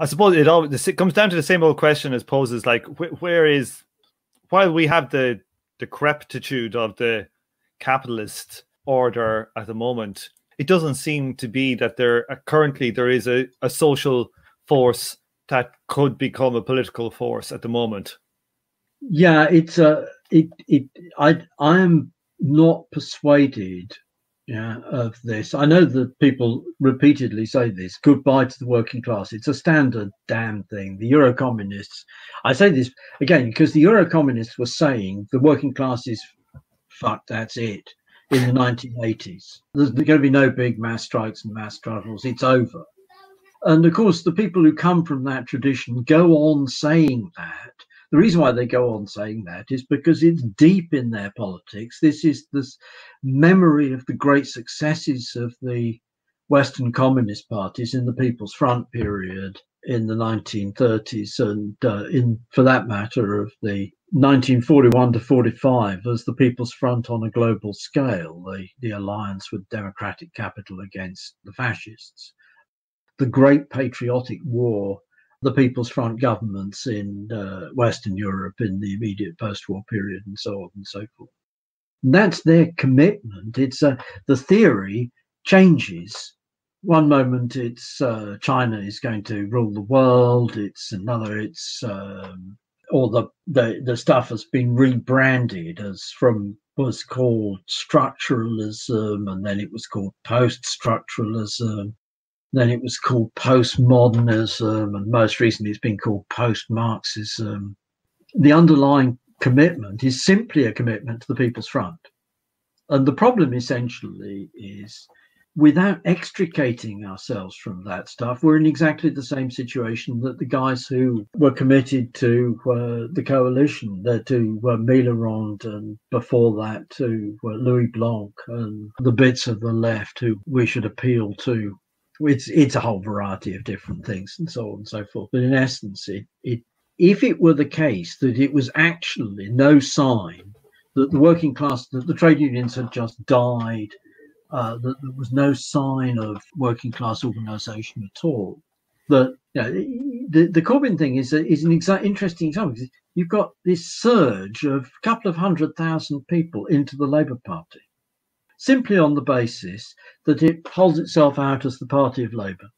I suppose it all it comes down to the same old question as poses like wh- where is while we have the decrepitude of the capitalist order at the moment, it doesn't seem to be that there uh, currently there is a, a social force that could become a political force at the moment. Yeah, it's a it it I I am not persuaded yeah, of this. I know that people repeatedly say this goodbye to the working class. It's a standard damn thing. The Euro communists, I say this again because the Euro communists were saying the working class is fuck, that's it in the 1980s. There's going to be no big mass strikes and mass struggles. It's over. And of course, the people who come from that tradition go on saying that the reason why they go on saying that is because it's deep in their politics. This is this memory of the great successes of the Western communist parties in the People's Front period in the 1930s, and uh, in, for that matter, of the 1941 to 45 as the People's Front on a global scale, the, the alliance with democratic capital against the fascists. The Great Patriotic War the People's Front governments in uh, Western Europe in the immediate post-war period, and so on and so forth. And that's their commitment. It's uh, the theory changes. One moment it's uh, China is going to rule the world. It's another. It's um, or the, the the stuff has been rebranded as from was called structuralism, and then it was called post-structuralism, then it was called postmodernism, and most recently it's been called post Marxism. The underlying commitment is simply a commitment to the People's Front. And the problem essentially is without extricating ourselves from that stuff, we're in exactly the same situation that the guys who were committed to uh, the coalition, uh, to uh, Mitterrand, and before that to uh, Louis Blanc, and the bits of the left who we should appeal to it's it's a whole variety of different things and so on and so forth. But in essence, it, it if it were the case that it was actually no sign that the working class, that the trade unions had just died, uh, that there was no sign of working class organisation at all, that you know, the the Corbyn thing is a, is an exa- interesting example. You've got this surge of a couple of hundred thousand people into the Labour Party simply on the basis that it holds itself out as the party of Labour.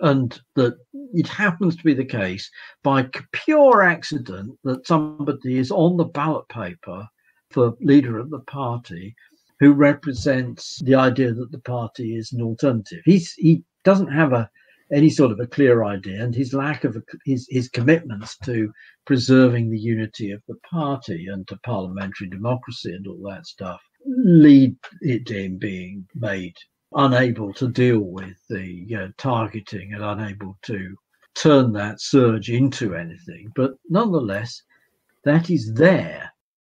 And that it happens to be the case by pure accident that somebody is on the ballot paper for leader of the party who represents the idea that the party is an alternative. He's, he doesn't have a any sort of a clear idea, and his lack of a, his his commitments to preserving the unity of the party and to parliamentary democracy and all that stuff lead it in being made unable to deal with the targeting and unable to turn that surge into anything. But nonetheless, that is there.